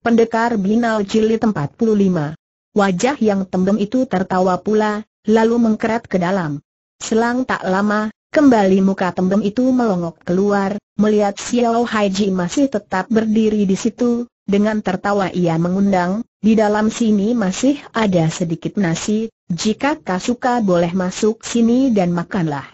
Pendekar Binal Jilid 45 Wajah yang tembem itu tertawa pula, lalu mengkerat ke dalam. Selang tak lama, kembali muka tembem itu melongok keluar, melihat Xiao Haiji masih tetap berdiri di situ, dengan tertawa ia mengundang, di dalam sini masih ada sedikit nasi, jika kau suka boleh masuk sini dan makanlah.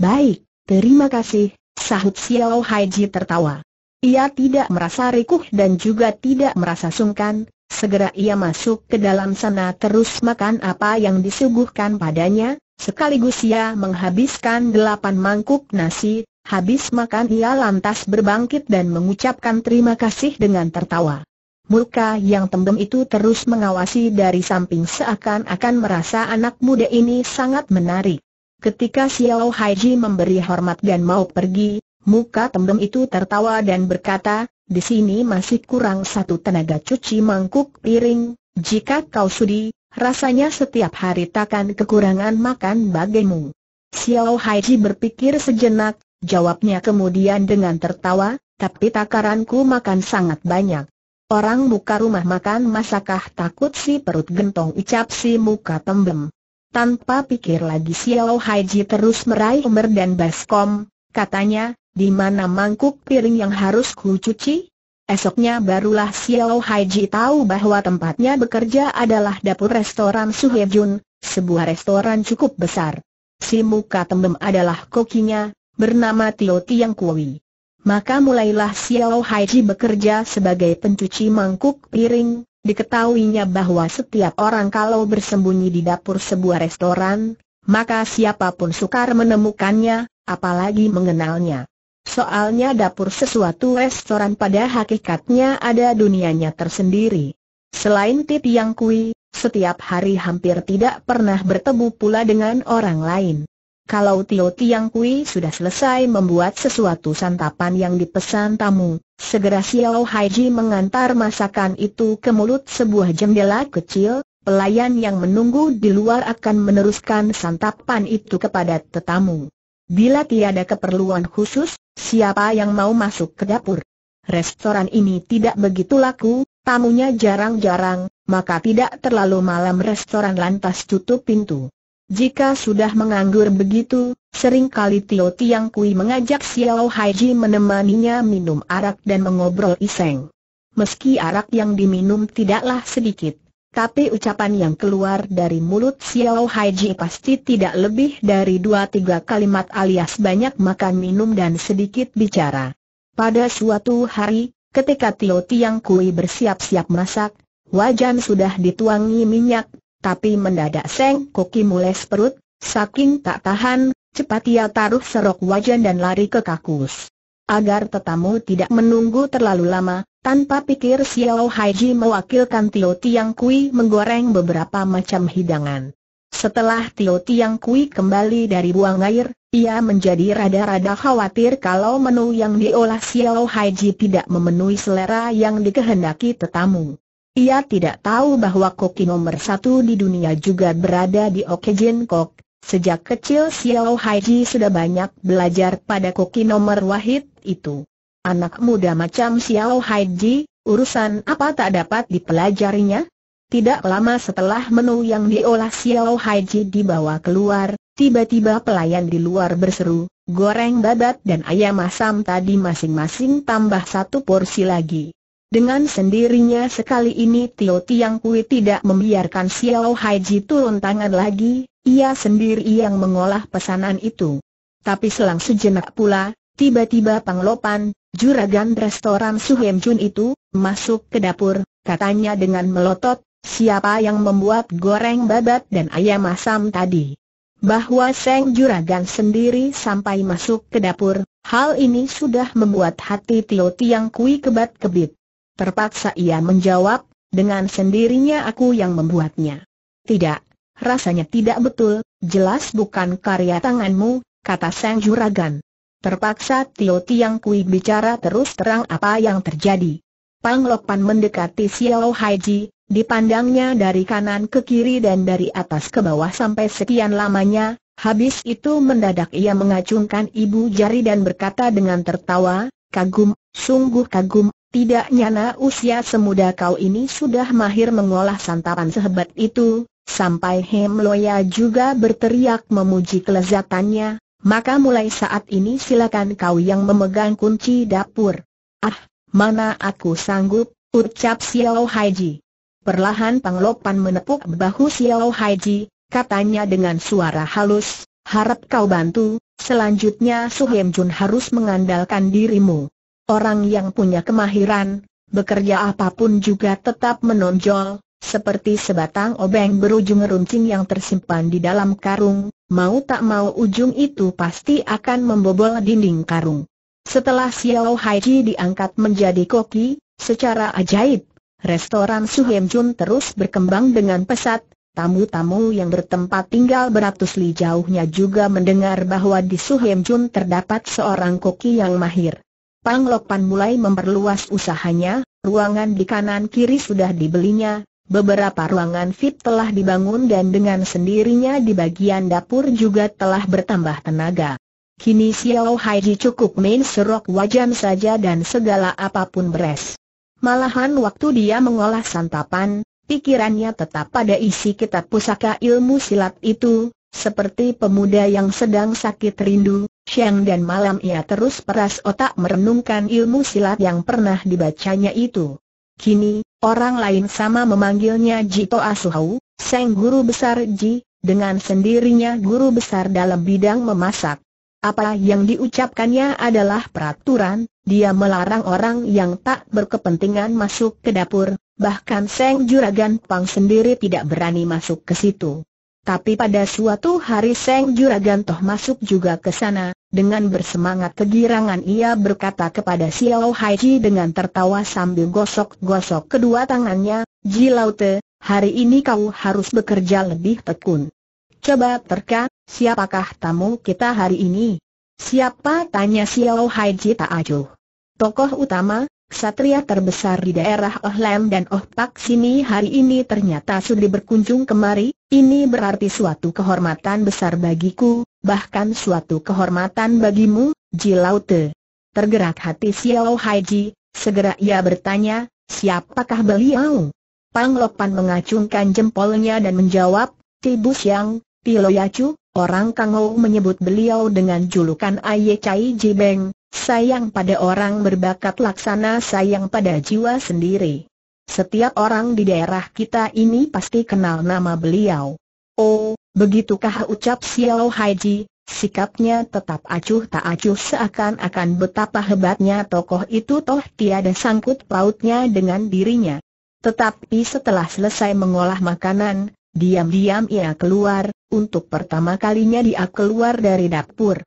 Baik, terima kasih, sahut Xiao Haiji tertawa. Ia tidak merasa rikuh dan juga tidak merasa sungkan, segera ia masuk ke dalam sana terus makan apa yang disuguhkan padanya, sekaligus ia menghabiskan delapan mangkuk nasi, habis makan ia lantas berbangkit dan mengucapkan terima kasih dengan tertawa. Muka yang tembem itu terus mengawasi dari samping seakan-akan merasa anak muda ini sangat menarik. Ketika Xiao Haiji memberi hormat dan mau pergi, Muka tembem itu tertawa dan berkata, di sini masih kurang satu tenaga cuci mangkuk piring, jika kau sudi, rasanya setiap hari takkan kekurangan makan bagimu. Xiao Haiji berpikir sejenak, jawabnya kemudian dengan tertawa, tapi takaranku makan sangat banyak. Orang muka rumah makan masakah takut si perut gentong icap si muka tembem. Tanpa pikir lagi Xiao Haiji terus meraih Umar dan Baskom, katanya, di mana mangkuk piring yang harus ku cuci? Esoknya barulah Xiao Haiji tahu bahwa tempatnya bekerja adalah dapur restoran Suhejun, sebuah restoran cukup besar. Si muka tembem adalah kokinya, bernama Tio Tiang Kui. Maka mulailah Xiao Haiji bekerja sebagai pencuci mangkuk piring, diketahuinya bahwa setiap orang kalau bersembunyi di dapur sebuah restoran, maka siapa pun sukar menemukannya, apalagi mengenalnya. Soalnya dapur sesuatu restoran pada hakikatnya ada dunianya tersendiri. Selain Tip Yang Kui, setiap hari hampir tidak pernah bertemu pula dengan orang lain. Kalau Tio Tiang Kui sudah selesai membuat sesuatu santapan yang dipesan tamu, segera Xiao Haiji mengantar masakan itu ke mulut sebuah jendela kecil, pelayan yang menunggu di luar akan meneruskan santapan itu kepada tetamu. Bila tiada keperluan khusus, siapa yang mau masuk ke dapur? Restoran ini tidak begitu laku, tamunya jarang-jarang, maka tidak terlalu malam restoran lantas tutup pintu. Jika sudah menganggur begitu, sering kali Tio Tiang Kui mengajak Xiao Haiji menemaninya minum arak dan mengobrol iseng. Meski arak yang diminum tidaklah sedikit, tapi ucapan yang keluar dari mulut Xiao Haiji pasti tidak lebih dari dua tiga kalimat alias banyak makan minum dan sedikit bicara. Pada suatu hari, ketika Tio Tiang Kui bersiap-siap masak, wajan sudah dituangi minyak, tapi mendadak Seng Koki mules perut, saking tak tahan, cepat ia taruh serok wajan dan lari ke kakus. Agar tetamu tidak menunggu terlalu lama, tanpa pikir Xiao Haiji mewakilkan Tio Tiang Kui menggoreng beberapa macam hidangan. Setelah Tio Tiang Kui kembali dari buang air, ia menjadi rada-rada khawatir kalau menu yang diolah Xiao Haiji tidak memenuhi selera yang dikehendaki tetamu. Ia tidak tahu bahwa koki nomor satu di dunia juga berada di Okejin Kok. Sejak kecil Xiao Haiji sudah banyak belajar pada koki nomor wahid itu. Anak muda macam Xiao Haiji, urusan apa tak dapat dipelajarinya? Tidak lama setelah menu yang diolah Xiao Haiji dibawa keluar, tiba-tiba pelayan di luar berseru, goreng babat dan ayam asam tadi masing-masing tambah satu porsi lagi. Dengan sendirinya sekali ini Tio Tiang Kui tidak membiarkan Xiao Haiji turun tangan lagi, ia sendiri yang mengolah pesanan itu. Tapi selang sejenak pula, tiba-tiba Panglopan, Juragan restoran Suhem Jun itu, masuk ke dapur, katanya dengan melotot, siapa yang membuat goreng babat dan ayam asam tadi. Bahwa Seng Juragan sendiri sampai masuk ke dapur, hal ini sudah membuat hati Tio Tiang Kui kebat-kebit. Terpaksa ia menjawab, dengan sendirinya aku yang membuatnya. Tidak, rasanya tidak betul, jelas bukan karya tanganmu, kata Seng Juragan. Terpaksa Tio Tiang Kui bicara terus terang apa yang terjadi. Pang Lopan mendekati Xiao Haiji, dipandangnya dari kanan ke kiri dan dari atas ke bawah sampai sekian lamanya, habis itu mendadak ia mengacungkan ibu jari dan berkata dengan tertawa, kagum, sungguh kagum, Tidak nyana usia semuda kau ini sudah mahir mengolah santapan sehebat itu, sampai Hem Loya juga berteriak memuji kelezatannya, maka mulai saat ini silakan kau yang memegang kunci dapur. Ah, mana aku sanggup, ucap Xiao Haiji. Perlahan Panglopan menepuk bahu Xiao Haiji, katanya dengan suara halus, harap kau bantu, selanjutnya Su Hem Jun harus mengandalkan dirimu. Orang yang punya kemahiran, bekerja apa pun juga tetap menonjol, seperti sebatang obeng berujung runcing yang tersimpan di dalam karung, mau tak mau ujung itu pasti akan membobol dinding karung. Setelah Xiao Haiji diangkat menjadi koki, secara ajaib, restoran Suhem Jun terus berkembang dengan pesat, tamu-tamu yang bertempat tinggal beratus li jauhnya juga mendengar bahwa di Suhem Jun terdapat seorang koki yang mahir. Pang Lopan mulai memperluas usahanya, ruangan di kanan kiri sudah dibelinya, Beberapa ruangan fit telah dibangun dan dengan sendirinya di bagian dapur juga telah bertambah tenaga. Kini Xiao Haiji cukup main serok wajan saja dan segala apa pun beres. Malahan waktu dia mengolah santapan, pikirannya tetap pada isi kitab pusaka ilmu silat itu, seperti pemuda yang sedang sakit rindu, siang dan malam ia terus peras otak merenungkan ilmu silat yang pernah dibacanya itu. Kini, orang lain sama memanggilnya Jito Asuhau, Seng Guru Besar Ji, dengan sendirinya guru besar dalam bidang memasak. Apa yang diucapkannya adalah peraturan, dia melarang orang yang tak berkepentingan masuk ke dapur, bahkan Seng Juragan Pang sendiri tidak berani masuk ke situ. Tapi pada suatu hari Seng Juragan Toh masuk juga ke sana, dengan bersemangat kegirangan ia berkata kepada Xiao Haiji dengan tertawa sambil gosok-gosok kedua tangannya, Ji Laute, hari ini kau harus bekerja lebih tekun. Coba terka, siapakah tamu kita hari ini? Siapa? Tanya Xiao Haiji tak acuh. Tokoh utama, Satria terbesar di daerah Oh Lam dan Oh Pak sini hari ini ternyata sudah berkunjung kemari, ini berarti suatu kehormatan besar bagiku, bahkan suatu kehormatan bagimu, Ji Laute. Tergerak hati Xiao Haiji, segera ia bertanya, siapakah beliau? Pang Lopan mengacungkan jempolnya dan menjawab, Tibu Siang, Piloyacu, orang Kangou menyebut beliau dengan julukan Aye Chai Jibeng, Sayang pada orang berbakat laksana sayang pada jiwa sendiri. Setiap orang di daerah kita ini pasti kenal nama beliau. Oh, begitukah ucap Xiao Haiji, sikapnya tetap acuh tak acuh seakan-akan betapa hebatnya tokoh itu toh tiada sangkut pautnya dengan dirinya. Tetapi setelah selesai mengolah makanan, diam-diam ia keluar, untuk pertama kalinya dia keluar dari dapur.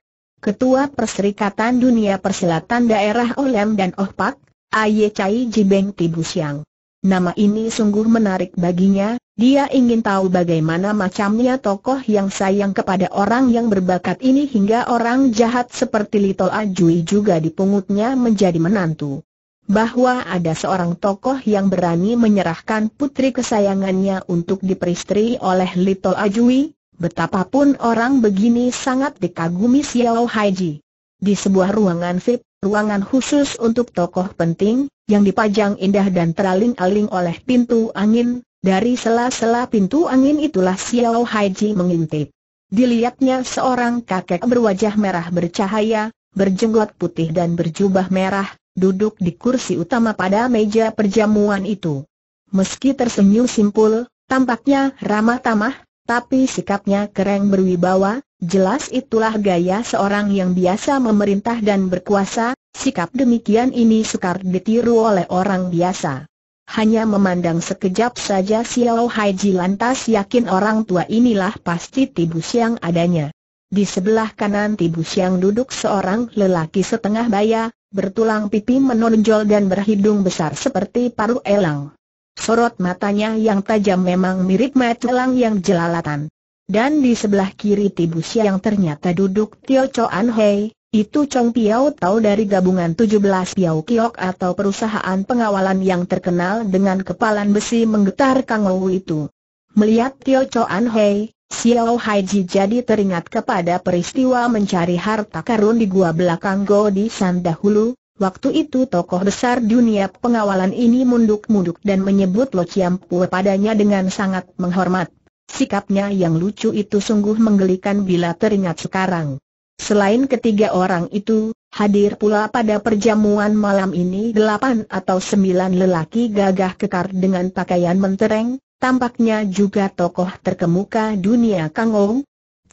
Ketua Perserikatan Dunia Persilatan Daerah Olem dan Ohpak, Aye Chai Jibeng Tibusyang. Nama ini sungguh menarik baginya, dia ingin tahu bagaimana macamnya tokoh yang sayang kepada orang yang berbakat ini hingga orang jahat seperti Little Ajui juga dipungutnya menjadi menantu. Bahwa ada seorang tokoh yang berani menyerahkan putri kesayangannya untuk diperistri oleh Little Ajui, Betapapun orang begini sangat dikagumi Xiao Haiji. Di sebuah ruangan VIP, ruangan khusus untuk tokoh penting, yang dipajang indah dan teraling-aling oleh pintu angin, dari sela-sela pintu angin itulah Xiao Haiji mengintip. Dilihatnya seorang kakek berwajah merah bercahaya, berjenggot putih dan berjubah merah, duduk di kursi utama pada meja perjamuan itu. Meski tersenyum simpul, tampaknya ramah tamah, tapi sikapnya keren berwibawa, jelas itulah gaya seorang yang biasa memerintah dan berkuasa, sikap demikian ini sukar ditiru oleh orang biasa. Hanya memandang sekejap saja Xiao Haiji lantas yakin orang tua inilah pasti Tibus yang adanya. Di sebelah kanan Tibus yang duduk seorang lelaki setengah baya, bertulang pipi menonjol dan berhidung besar seperti paru elang. Sorot matanya yang tajam memang mirip mata elang yang jelalatan. Dan di sebelah kiri Tibus yang ternyata duduk Tio Choan Hei, itu Chong Piao tahu dari gabungan 17 Piao Kiok atau perusahaan pengawalan yang terkenal dengan kepalan besi menggetar Kangou itu. Melihat Tio Choan Hei, Xiao Haiji jadi teringat kepada peristiwa mencari harta karun di gua belakang Go di San dahulu, Waktu itu tokoh besar dunia pengawalan ini munduk-munduk dan menyebut Lo Ciampu padanya dengan sangat menghormat. Sikapnya yang lucu itu sungguh menggelikan bila teringat sekarang. Selain ketiga orang itu, hadir pula pada perjamuan malam ini delapan atau sembilan lelaki gagah kekar dengan pakaian mentereng, tampaknya juga tokoh terkemuka dunia Kangong.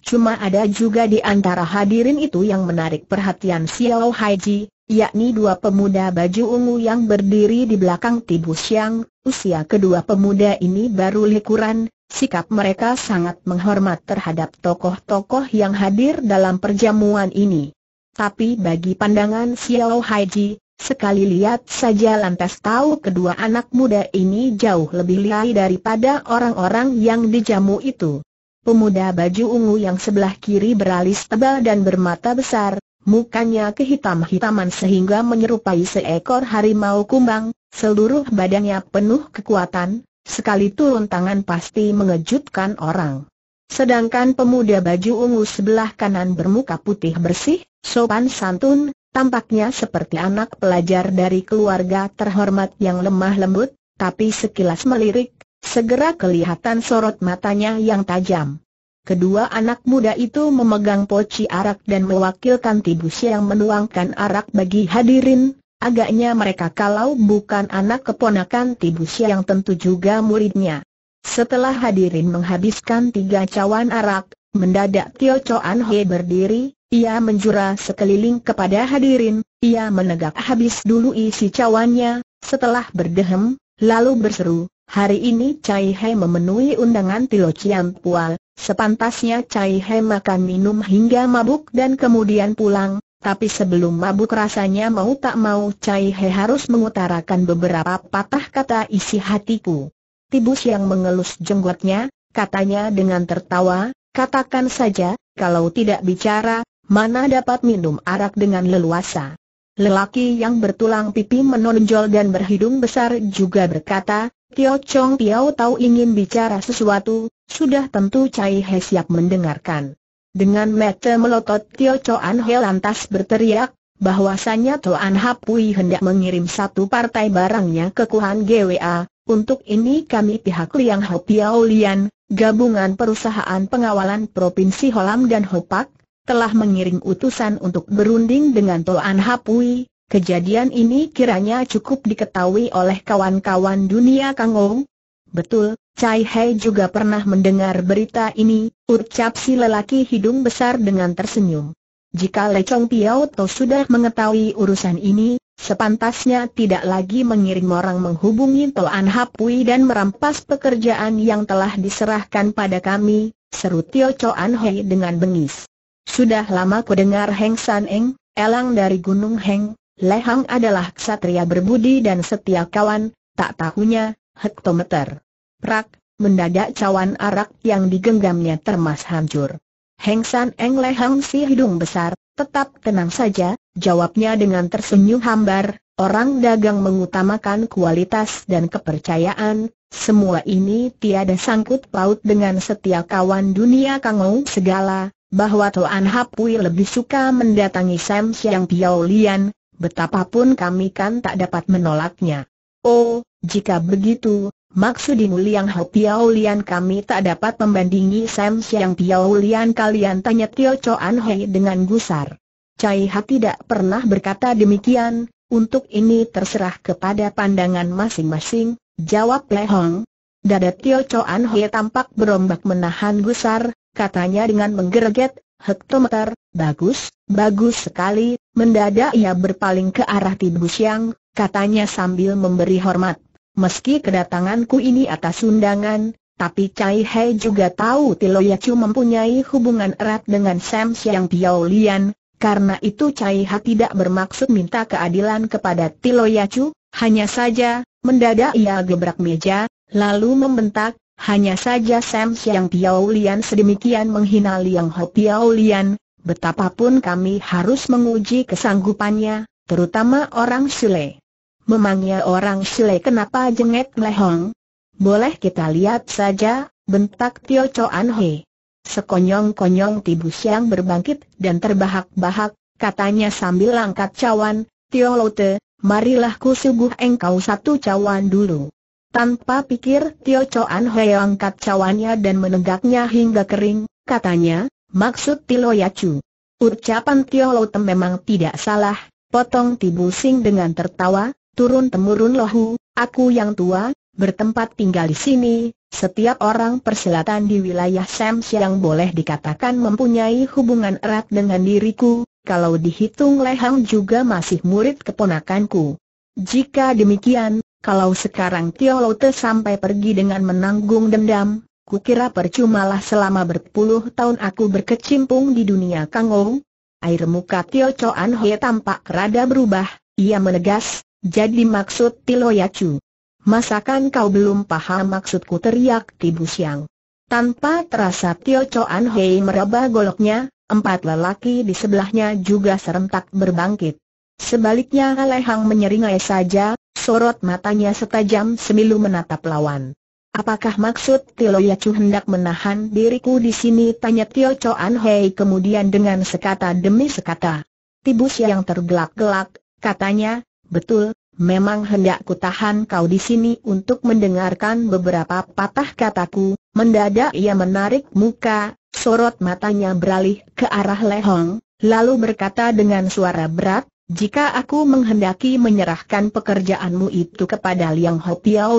Cuma ada juga di antara hadirin itu yang menarik perhatian Xiao Haiji, yakni dua pemuda baju ungu yang berdiri di belakang Tibu Siang, usia kedua pemuda ini baru likuran, sikap mereka sangat menghormat terhadap tokoh-tokoh yang hadir dalam perjamuan ini. Tapi bagi pandangan Xiao Haiji, sekali lihat saja lantas tahu kedua anak muda ini jauh lebih lihai daripada orang-orang yang dijamu itu. Pemuda baju ungu yang sebelah kiri beralis tebal dan bermata besar, Mukanya kehitam-hitaman sehingga menyerupai seekor harimau kumbang, seluruh badannya penuh kekuatan, sekali turun tangan pasti mengejutkan orang. Sedangkan pemuda baju ungu sebelah kanan bermuka putih bersih, sopan santun, tampaknya seperti anak pelajar dari keluarga terhormat yang lemah lembut, tapi sekilas melirik, segera kelihatan sorot matanya yang tajam. Kedua anak muda itu memegang poci arak dan mewakilkan tibus yang menuangkan arak bagi hadirin, agaknya mereka kalau bukan anak keponakan tibus yang tentu juga muridnya. Setelah hadirin menghabiskan tiga cawan arak, mendadak Tio Choan He berdiri, ia menjura sekeliling kepada hadirin, ia menegak habis dulu isi cawannya, setelah berdehem, lalu berseru, hari ini Cai He memenuhi undangan Tilo Ciam Pual, Sepantasnya Cai He makan minum hingga mabuk dan kemudian pulang, tapi sebelum mabuk rasanya mau tak mau Cai He harus mengutarakan beberapa patah kata isi hatiku. Tibus yang mengelus jenggotnya, katanya dengan tertawa, katakan saja, kalau tidak bicara, mana dapat minum arak dengan leluasa. Lelaki yang bertulang pipi menonjol dan berhidung besar juga berkata, Tio Chong Tiao tahu ingin bicara sesuatu, sudah tentu Cai He siap mendengarkan. Dengan mata melotot Tio Choan He lantas berteriak, bahwasanya Toan Hapui hendak mengirim satu partai barangnya ke Kuhan GWA, untuk ini kami pihak Liang Ho Piao Lian, gabungan perusahaan pengawalan Provinsi Holam dan Hopak, telah mengirim utusan untuk berunding dengan Toan Hapui. Kejadian ini kiranya cukup diketahui oleh kawan-kawan dunia Kangong, Betul, Cai Hai juga pernah mendengar berita ini, ucap si lelaki hidung besar dengan tersenyum. Jika Lecong Piao To sudah mengetahui urusan ini, sepantasnya tidak lagi mengirim orang menghubungi Toan Hapui dan merampas pekerjaan yang telah diserahkan pada kami, seru Tio Choan Hei dengan bengis. Sudah lama ku dengar Heng San Eng, elang dari Gunung Heng, Lehang adalah ksatria berbudi dan setia kawan, tak tahunya, hektometer. Prak, mendadak cawan arak yang digenggamnya termas hancur. Heng San Eng Lehang si hidung besar, tetap tenang saja, jawabnya dengan tersenyum hambar, orang dagang mengutamakan kualitas dan kepercayaan, semua ini tiada sangkut paut dengan setia kawan dunia Kangou segala, bahwa Tuan Hapui lebih suka mendatangi Sam Siang Piao Lian, betapapun kami kan tak dapat menolaknya. Oh, jika begitu, Maksudmu Liang Hao Piao Lian kami tak dapat membandingi Sam Siang Piao Lian kalian tanya Tio Choan Hei dengan gusar. Cai Ha tidak pernah berkata demikian, untuk ini terserah kepada pandangan masing-masing, jawab Le Hong. Dada Tio Choan Hei tampak berombak menahan gusar, katanya dengan menggereget, hektometer, bagus, bagus sekali, mendadak ia berpaling ke arah Tibu Siang, katanya sambil memberi hormat. Meski kedatanganku ini atas undangan, tapi Cai Hai juga tahu Tilo Yacu mempunyai hubungan erat dengan Sam Siang Piao Lian, karena itu Cai Hai tidak bermaksud minta keadilan kepada Tilo Yacu, hanya saja, mendadak ia gebrak meja, lalu membentak, hanya saja Sam Siang Piao Lian sedemikian menghina Liang Ho Piao Lian, betapapun kami harus menguji kesanggupannya, terutama orang Sule. Memangnya orang Sile kenapa jengek Lehong? Boleh kita lihat saja, bentak Tio Choan He. Sekonyong-konyong Tibu Siang berbangkit dan terbahak-bahak, katanya sambil angkat cawan, Tio Lote, marilah ku suguh engkau satu cawan dulu. Tanpa pikir, Tio Choan Hei angkat cawannya dan menegaknya hingga kering, katanya, maksud Tilo Yacu. Ucapan Tio Lote memang tidak salah, potong Tibu Sing dengan tertawa, turun-temurun lohu, aku yang tua, bertempat tinggal di sini, setiap orang persilatan di wilayah Sam yang boleh dikatakan mempunyai hubungan erat dengan diriku, kalau dihitung Lehang juga masih murid keponakanku. Jika demikian, kalau sekarang Tio Lote sampai pergi dengan menanggung dendam, kukira percumalah selama berpuluh tahun aku berkecimpung di dunia Kangou. Air muka Tio Choan Hye tampak rada berubah, ia menegas, jadi maksud Tilo Yacu. Masakan kau belum paham maksudku teriak Tibu Siang. Tanpa terasa Tio Choan Hye meraba goloknya, Empat lelaki di sebelahnya juga serentak berbangkit. Sebaliknya Lehang menyeringai saja, sorot matanya setajam semilu menatap lawan. Apakah maksud Tilo Yacu hendak menahan diriku di sini? Tanya Tio Choan Hei kemudian dengan sekata demi sekata. Tibus yang tergelak-gelak, katanya, betul, memang hendak kutahan kau di sini untuk mendengarkan beberapa patah kataku. Mendadak ia menarik muka, Sorot matanya beralih ke arah Lehong, lalu berkata dengan suara berat, jika aku menghendaki menyerahkan pekerjaanmu itu kepada Liang Ho Piao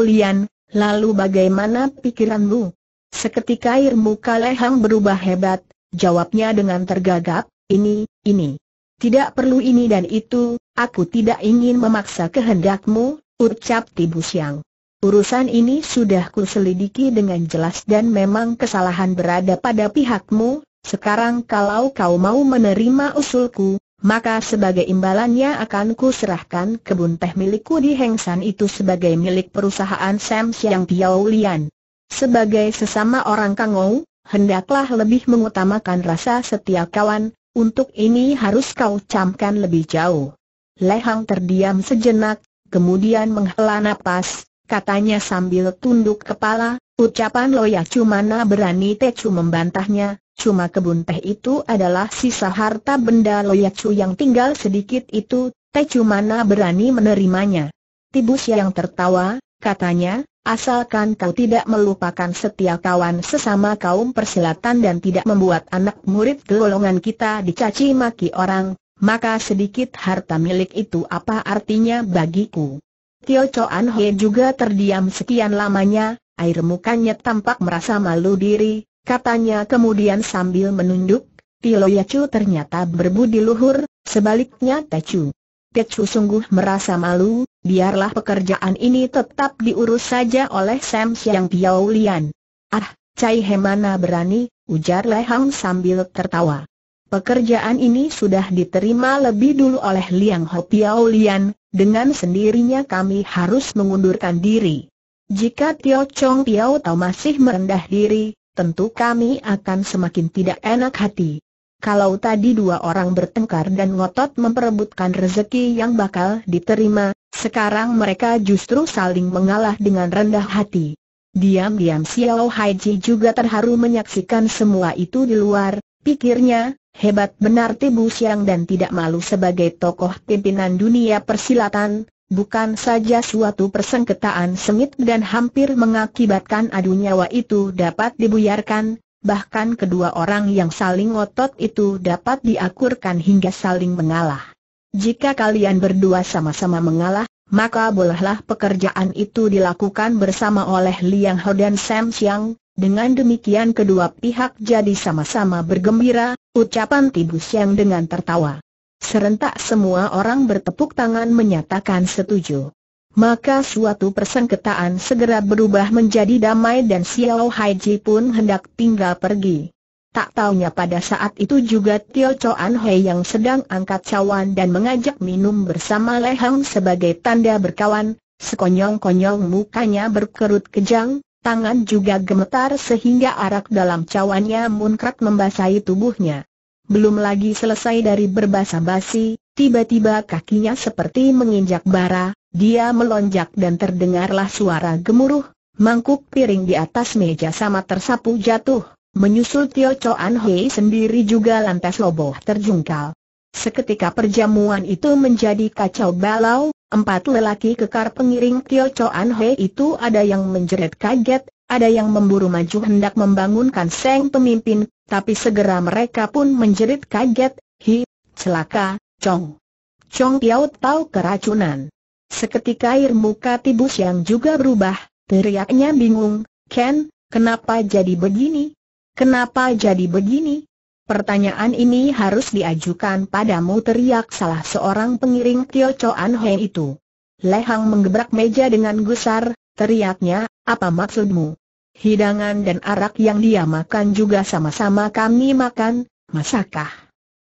lalu bagaimana pikiranmu? Seketika air muka Lehang berubah hebat, jawabnya dengan tergagap, ini, ini. Tidak perlu ini dan itu, aku tidak ingin memaksa kehendakmu, ucap Tibu Siang. Urusan ini sudah kuselidiki dengan jelas dan memang kesalahan berada pada pihakmu, sekarang kalau kau mau menerima usulku, maka sebagai imbalannya akan kuserahkan kebun teh milikku di Hengsan itu sebagai milik perusahaan Sam Siang Piao Lian. Sebagai sesama orang Kangou, hendaklah lebih mengutamakan rasa setia kawan, untuk ini harus kau camkan lebih jauh. Lehang terdiam sejenak, kemudian menghela napas, katanya sambil tunduk kepala, ucapan Loya Cumana berani Tecu membantahnya, cuma kebun teh itu adalah sisa harta benda Loya Cu yang tinggal sedikit itu, Tecu mana berani menerimanya. Tibus yang tertawa, katanya, asalkan kau tidak melupakan setia kawan sesama kaum persilatan dan tidak membuat anak murid golongan kita dicaci maki orang, maka sedikit harta milik itu apa artinya bagiku. Tio Choan He juga terdiam sekian lamanya, air mukanya tampak merasa malu diri, katanya kemudian sambil menunduk, Tio Yacu ternyata berbudi luhur, sebaliknya Tecu. Tecu sungguh merasa malu, biarlah pekerjaan ini tetap diurus saja oleh Sam Siang Piao Lian. Ah, Cai Hemana berani, ujar Lehang sambil tertawa. Pekerjaan ini sudah diterima lebih dulu oleh Liang Ho Piao Lian, dengan sendirinya kami harus mengundurkan diri. Jika Tio Chong Piao Tau masih merendah diri, tentu kami akan semakin tidak enak hati. Kalau tadi dua orang bertengkar dan ngotot memperebutkan rezeki yang bakal diterima, sekarang mereka justru saling mengalah dengan rendah hati. Diam-diam Xiao Haiji juga terharu menyaksikan semua itu di luar, pikirnya, Hebat benar Tibu Siang dan tidak malu sebagai tokoh pimpinan dunia persilatan, bukan saja suatu persengketaan sengit dan hampir mengakibatkan adu nyawa itu dapat dibuyarkan, bahkan kedua orang yang saling ngotot itu dapat diakurkan hingga saling mengalah. Jika kalian berdua sama-sama mengalah, maka bolehlah pekerjaan itu dilakukan bersama oleh Liang Ho dan Sam Siang, dengan demikian kedua pihak jadi sama-sama bergembira, ucapan Tibus yang dengan tertawa. Serentak semua orang bertepuk tangan menyatakan setuju. Maka suatu persengketaan segera berubah menjadi damai dan Xiao Haiji pun hendak tinggal pergi. Tak taunya pada saat itu juga Tio Choan Hei yang sedang angkat cawan dan mengajak minum bersama Lehang sebagai tanda berkawan, sekonyong-konyong mukanya berkerut kejang, Tangan juga gemetar sehingga arak dalam cawannya munkrat membasahi tubuhnya. Belum lagi selesai dari berbahasa basi, tiba-tiba kakinya seperti menginjak bara, dia melonjak dan terdengarlah suara gemuruh, mangkuk piring di atas meja sama tersapu jatuh, menyusul Tio Choan Hei sendiri juga lantas loboh terjungkal. Seketika perjamuan itu menjadi kacau balau, empat lelaki kekar pengiring Tio Choan He itu ada yang menjerit kaget, ada yang memburu maju hendak membangunkan Seng pemimpin, tapi segera mereka pun menjerit kaget, hi, celaka, Chong. Chong Tiao tahu keracunan. Seketika air muka Tibus yang juga berubah, teriaknya bingung, Ken, kenapa jadi begini? Kenapa jadi begini? Pertanyaan ini harus diajukan padamu teriak salah seorang pengiring Tio Choan Hei itu. Lehang menggebrak meja dengan gusar, teriaknya, apa maksudmu? Hidangan dan arak yang dia makan juga sama-sama kami makan, masakah?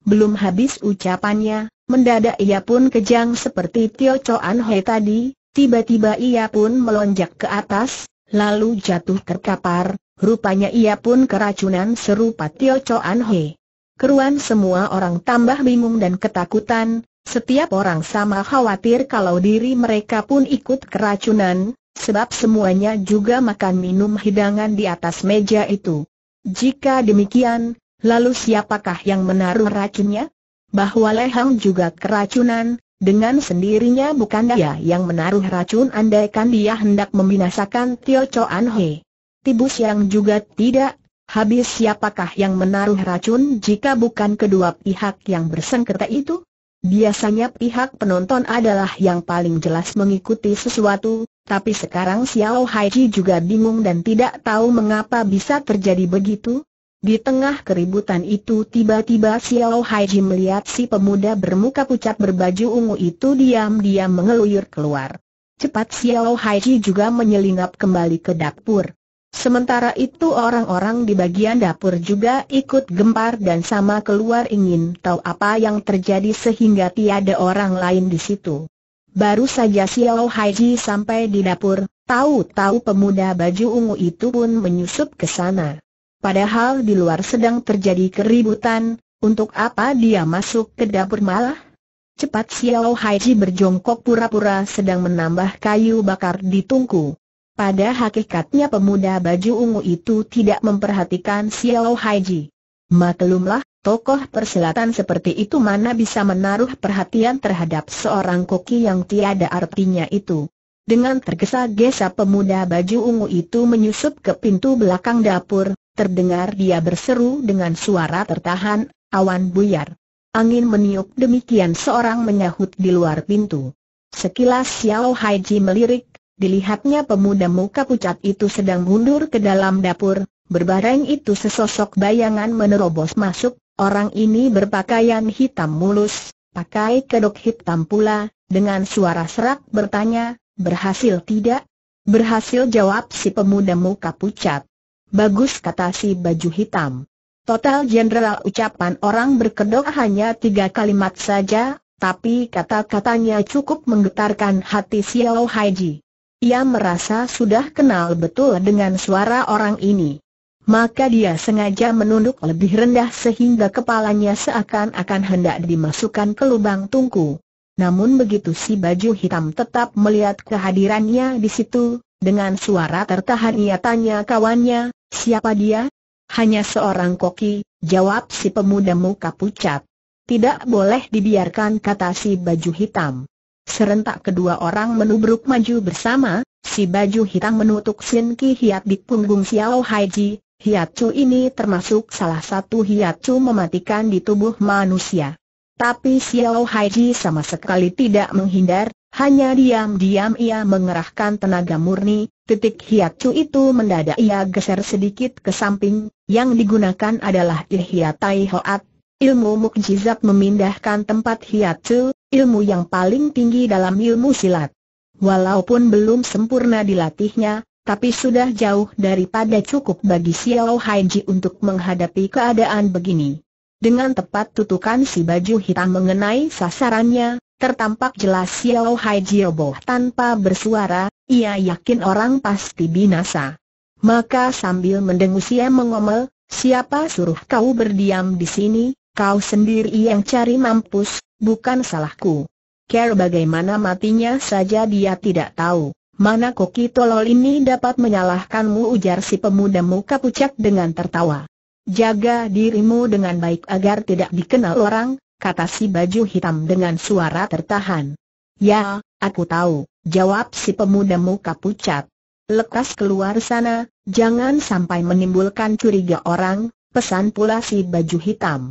Belum habis ucapannya, mendadak ia pun kejang seperti Tio Choan Hei tadi, tiba-tiba ia pun melonjak ke atas, lalu jatuh terkapar, Rupanya ia pun keracunan serupa Tio Choan He. Keruan semua orang tambah bingung dan ketakutan, setiap orang sama khawatir kalau diri mereka pun ikut keracunan, sebab semuanya juga makan minum hidangan di atas meja itu. Jika demikian, lalu siapakah yang menaruh racunnya? Bahwa Lehang juga keracunan, dengan sendirinya bukan dia yang menaruh racun andaikan dia hendak membinasakan Tio Choan He. Tibus yang juga tidak, habis siapakah yang menaruh racun jika bukan kedua pihak yang bersengketa itu? Biasanya pihak penonton adalah yang paling jelas mengikuti sesuatu, tapi sekarang Xiao Haiji juga bingung dan tidak tahu mengapa bisa terjadi begitu. Di tengah keributan itu tiba-tiba Xiao Haiji melihat si pemuda bermuka pucat berbaju ungu itu diam-diam mengeluyur keluar. Cepat Xiao Haiji juga menyelinap kembali ke dapur. Sementara itu orang-orang di bagian dapur juga ikut gempar dan sama keluar ingin tahu apa yang terjadi sehingga tiada orang lain di situ. Baru saja Xiao Haiji sampai di dapur, tahu-tahu pemuda baju ungu itu pun menyusup ke sana. Padahal di luar sedang terjadi keributan, untuk apa dia masuk ke dapur malah? Cepat Xiao Haiji berjongkok pura-pura sedang menambah kayu bakar di tungku. Pada hakikatnya pemuda baju ungu itu tidak memperhatikan Xiao Haiji. Maklumlah, tokoh persilatan seperti itu mana bisa menaruh perhatian terhadap seorang koki yang tiada artinya itu. Dengan tergesa-gesa pemuda baju ungu itu menyusup ke pintu belakang dapur, terdengar dia berseru dengan suara tertahan, awan buyar. Angin meniup demikian seorang menyahut di luar pintu. Sekilas Xiao Haiji melirik, Dilihatnya pemuda muka pucat itu sedang mundur ke dalam dapur, berbareng itu sesosok bayangan menerobos masuk, orang ini berpakaian hitam mulus, pakai kedok hitam pula, dengan suara serak bertanya, berhasil tidak? Berhasil jawab si pemuda muka pucat. Bagus kata si baju hitam. Total general ucapan orang berkedok hanya tiga kalimat saja, tapi kata-katanya cukup menggetarkan hati Xiao Haiji. Ia merasa sudah kenal betul dengan suara orang ini. Maka dia sengaja menunduk lebih rendah sehingga kepalanya seakan-akan hendak dimasukkan ke lubang tungku. Namun begitu si baju hitam tetap melihat kehadirannya di situ, dengan suara tertahan ia tanya kawannya, siapa dia? Hanya seorang koki, jawab si pemuda muka pucat. Tidak boleh dibiarkan kata si baju hitam. Serentak kedua orang menubruk maju bersama, si baju hitam menutuk Sin Ki Hiat di punggung Xiao Haiji, Hiat Chu ini termasuk salah satu Hiat Chu mematikan di tubuh manusia. Tapi Xiao Haiji sama sekali tidak menghindar, hanya diam-diam ia mengerahkan tenaga murni, titik Hiat Chu itu mendadak ia geser sedikit ke samping, yang digunakan adalah Ihyatai Hoat, ilmu mukjizat memindahkan tempat Hiat ilmu yang paling tinggi dalam ilmu silat. Walaupun belum sempurna dilatihnya, tapi sudah jauh daripada cukup bagi Xiao Haiji untuk menghadapi keadaan begini. Dengan tepat tutukan si baju hitam mengenai sasarannya, tertampak jelas Xiao Haiji roboh tanpa bersuara, ia yakin orang pasti binasa. Maka sambil mendengus ia mengomel, siapa suruh kau berdiam di sini, kau sendiri yang cari mampus, bukan salahku. Care bagaimana matinya saja dia tidak tahu. Mana koki tolol ini dapat menyalahkanmu ujar si pemuda muka pucat dengan tertawa. Jaga dirimu dengan baik agar tidak dikenal orang, kata si baju hitam dengan suara tertahan. Ya, aku tahu, jawab si pemuda muka pucat. Lekas keluar sana, jangan sampai menimbulkan curiga orang, pesan pula si baju hitam.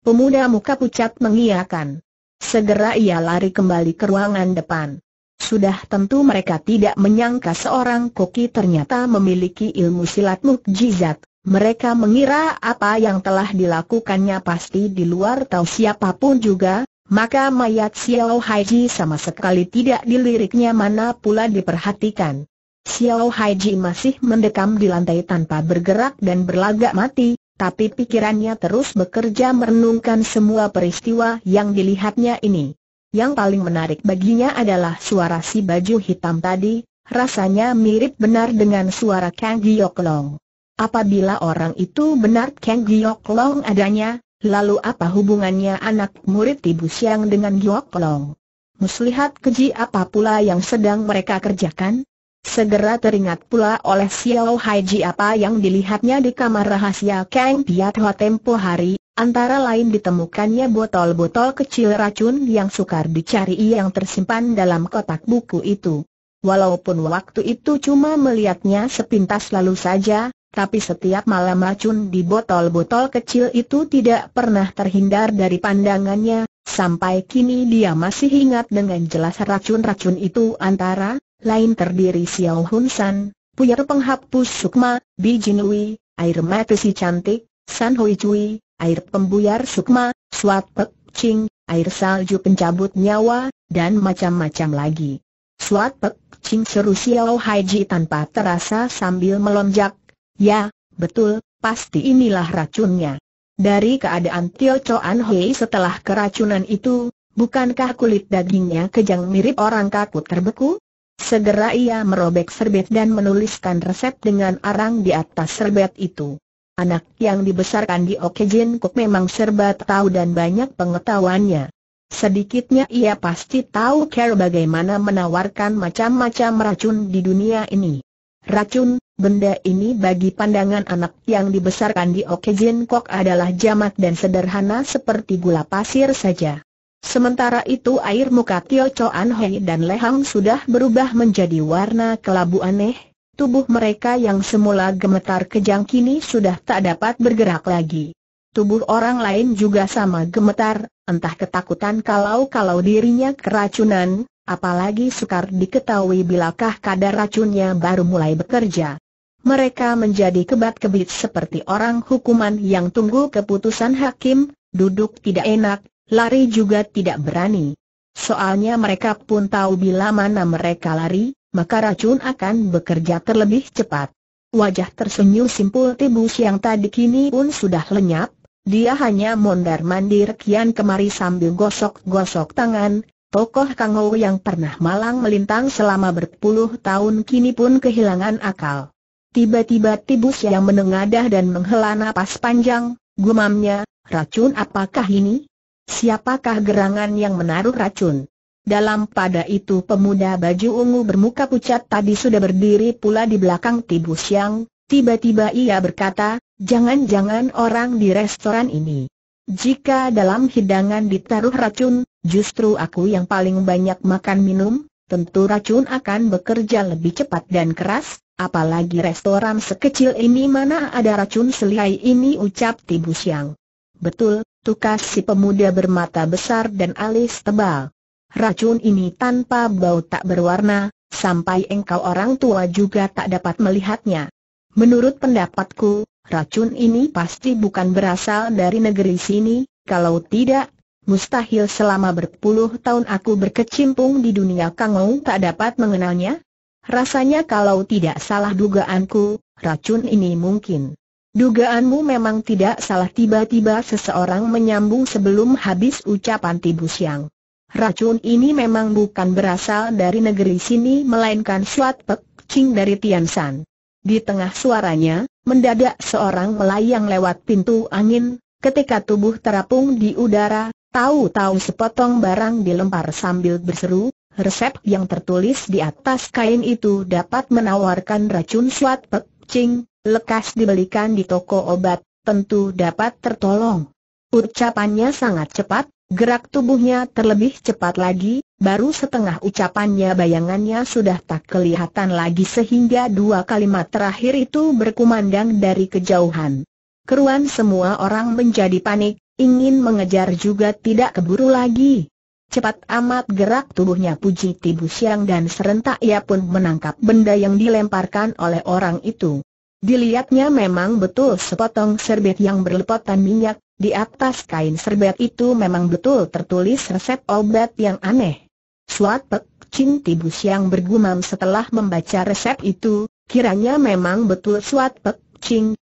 Pemuda muka pucat mengiyakan. Segera ia lari kembali ke ruangan depan. Sudah tentu mereka tidak menyangka seorang koki ternyata memiliki ilmu silat mukjizat. Mereka mengira apa yang telah dilakukannya pasti di luar tahu siapa pun juga, maka mayat Xiao Haiji sama sekali tidak diliriknya mana pula diperhatikan. Xiao Haiji masih mendekam di lantai tanpa bergerak dan berlagak mati, tapi pikirannya terus bekerja merenungkan semua peristiwa yang dilihatnya ini. Yang paling menarik baginya adalah suara si baju hitam tadi, rasanya mirip benar dengan suara Kang Giok Long. Apabila orang itu benar Kang Giok Long adanya, lalu apa hubungannya anak murid Ibu Siang dengan Giok Long? Muslihat keji apa pula yang sedang mereka kerjakan? Segera teringat pula oleh Xiao Haiji apa yang dilihatnya di kamar rahasia Kang Piat Ho tempo hari, antara lain ditemukannya botol-botol kecil racun yang sukar dicari yang tersimpan dalam kotak buku itu. Walaupun waktu itu cuma melihatnya sepintas lalu saja, tapi setiap malam racun di botol-botol kecil itu tidak pernah terhindar dari pandangannya, sampai kini dia masih ingat dengan jelas racun-racun itu antara lain terdiri Xiao Hun San, Puyer penghapus sukma, Bijinui, air mata si cantik, San Hui Cui, air pembuyar sukma, Swat Pek Ching, air salju pencabut nyawa, dan macam-macam lagi. Swat Pek Ching seru Xiao Haiji tanpa terasa sambil melonjak. Ya, betul, pasti inilah racunnya. Dari keadaan Tio Choan Hei setelah keracunan itu, bukankah kulit dagingnya kejang mirip orang kaku terbeku? Segera ia merobek serbet dan menuliskan resep dengan arang di atas serbet itu. Anak yang dibesarkan di Okejin Kuk memang serba tahu dan banyak pengetahuannya. Sedikitnya ia pasti tahu care bagaimana menawarkan macam-macam racun di dunia ini. Racun, benda ini bagi pandangan anak yang dibesarkan di Okejin Kok adalah jamak dan sederhana seperti gula pasir saja. Sementara itu air muka Tio Choan Hei dan Lehang sudah berubah menjadi warna kelabu aneh, tubuh mereka yang semula gemetar kejang kini sudah tak dapat bergerak lagi. Tubuh orang lain juga sama gemetar, entah ketakutan kalau-kalau dirinya keracunan, apalagi sukar diketahui bilakah kadar racunnya baru mulai bekerja. Mereka menjadi kebat-kebit seperti orang hukuman yang tunggu keputusan hakim, duduk tidak enak, lari juga tidak berani. Soalnya mereka pun tahu bila mana mereka lari, maka racun akan bekerja terlebih cepat. Wajah tersenyum simpul Tibus yang tadi kini pun sudah lenyap, dia hanya mondar-mandir kian kemari sambil gosok-gosok tangan, tokoh Kangou yang pernah malang melintang selama berpuluh tahun kini pun kehilangan akal. Tiba-tiba Tibus yang menengadah dan menghela napas panjang, gumamnya, racun apakah ini? Siapakah gerangan yang menaruh racun? Dalam pada itu pemuda baju ungu bermuka pucat tadi sudah berdiri pula di belakang Tibu Siang, tiba-tiba ia berkata, jangan-jangan orang di restoran ini. Jika dalam hidangan ditaruh racun, justru aku yang paling banyak makan minum, tentu racun akan bekerja lebih cepat dan keras, apalagi restoran sekecil ini mana ada racun selihai ini ucap Tibu Siang. Betul, tukas si pemuda bermata besar dan alis tebal. Racun ini tanpa bau tak berwarna, sampai engkau orang tua juga tak dapat melihatnya. Menurut pendapatku, racun ini pasti bukan berasal dari negeri sini, kalau tidak, mustahil selama berpuluh tahun aku berkecimpung di dunia Kangou tak dapat mengenalnya. Rasanya kalau tidak salah dugaanku, racun ini mungkin Dugaanmu memang tidak salah tiba-tiba seseorang menyambung sebelum habis ucapan Tibu Siang. Racun ini memang bukan berasal dari negeri sini melainkan Suat Pek Ching dari Tian San. Di tengah suaranya, mendadak seorang melayang lewat pintu angin, ketika tubuh terapung di udara, tahu-tahu sepotong barang dilempar sambil berseru, resep yang tertulis di atas kain itu dapat menawarkan racun Suat Pek Ching, lekas dibelikan di toko obat, tentu dapat tertolong. Ucapannya sangat cepat, Gerak tubuhnya terlebih cepat lagi, baru setengah ucapannya bayangannya sudah tak kelihatan lagi sehingga dua kalimat terakhir itu berkumandang dari kejauhan. Keruan semua orang menjadi panik, ingin mengejar juga tidak keburu lagi. Cepat amat gerak tubuhnya Puji Tibu Siang dan serentak ia pun menangkap benda yang dilemparkan oleh orang itu. Dilihatnya memang betul sepotong serbet yang berlepotan minyak, di atas kain serbet itu memang betul tertulis resep obat yang aneh. Suat Pek Cing Tibu Siang bergumam setelah membaca resep itu, kiranya memang betul Suat Pek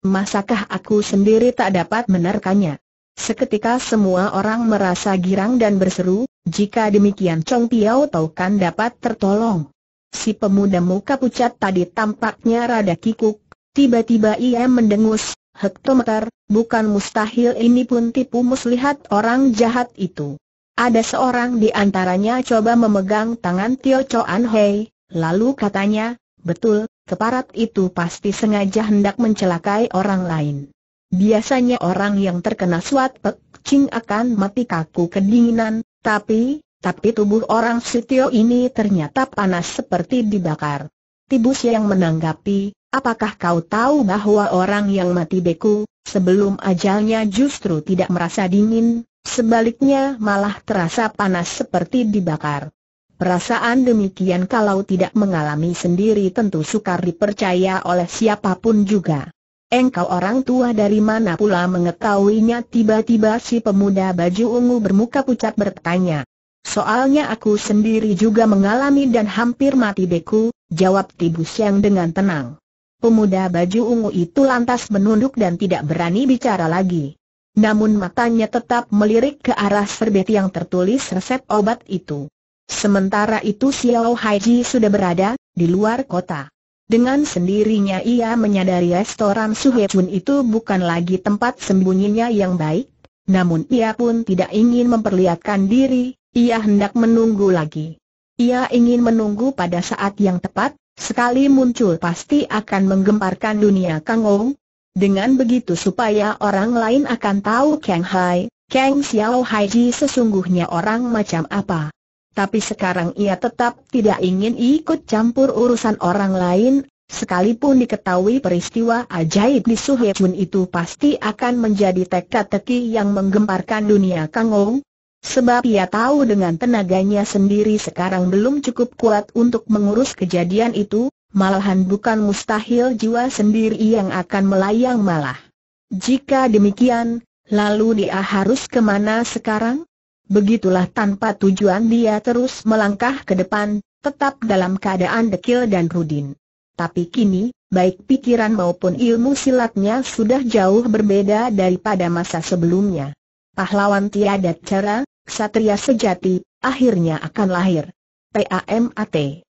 masakah aku sendiri tak dapat menerkanya. Seketika semua orang merasa girang dan berseru, jika demikian Chong Piao Tau kan dapat tertolong. Si pemuda muka pucat tadi tampaknya rada kikuk, tiba-tiba ia mendengus, hektometer, bukan mustahil ini pun tipu muslihat orang jahat itu. Ada seorang di antaranya coba memegang tangan Tio Choan Hei, lalu katanya, betul, keparat itu pasti sengaja hendak mencelakai orang lain. Biasanya orang yang terkena suat pekcing akan mati kaku kedinginan, tapi, tapi tubuh orang Sitio ini ternyata panas seperti dibakar. Tibus yang menanggapi, apakah kau tahu bahwa orang yang mati beku, sebelum ajalnya justru tidak merasa dingin, sebaliknya malah terasa panas seperti dibakar. Perasaan demikian kalau tidak mengalami sendiri tentu sukar dipercaya oleh siapa pun juga. Engkau orang tua dari mana pula mengetahuinya tiba-tiba si pemuda baju ungu bermuka pucat bertanya. Soalnya aku sendiri juga mengalami dan hampir mati beku, jawab Tibus yang dengan tenang. Pemuda baju ungu itu lantas menunduk dan tidak berani bicara lagi. Namun matanya tetap melirik ke arah serbet yang tertulis resep obat itu. Sementara itu Xiao Haiji sudah berada di luar kota. Dengan sendirinya ia menyadari restoran Suhechun itu bukan lagi tempat sembunyinya yang baik, namun ia pun tidak ingin memperlihatkan diri, ia hendak menunggu lagi. Ia ingin menunggu pada saat yang tepat, sekali muncul pasti akan menggemparkan dunia Kang Ong. Dengan begitu supaya orang lain akan tahu Kang Hai, Kang Xiao Hai Ji sesungguhnya orang macam apa tapi sekarang ia tetap tidak ingin ikut campur urusan orang lain, sekalipun diketahui peristiwa ajaib di Suhechun itu pasti akan menjadi teka-teki yang menggemparkan dunia Kang Ong. Sebab ia tahu dengan tenaganya sendiri sekarang belum cukup kuat untuk mengurus kejadian itu, malahan bukan mustahil jiwa sendiri yang akan melayang malah. Jika demikian, lalu dia harus ke mana sekarang? Begitulah tanpa tujuan dia terus melangkah ke depan, tetap dalam keadaan dekil dan rudin. Tapi kini, baik pikiran maupun ilmu silatnya sudah jauh berbeda daripada masa sebelumnya. Pahlawan tiada cara, ksatria sejati, akhirnya akan lahir. PAMAT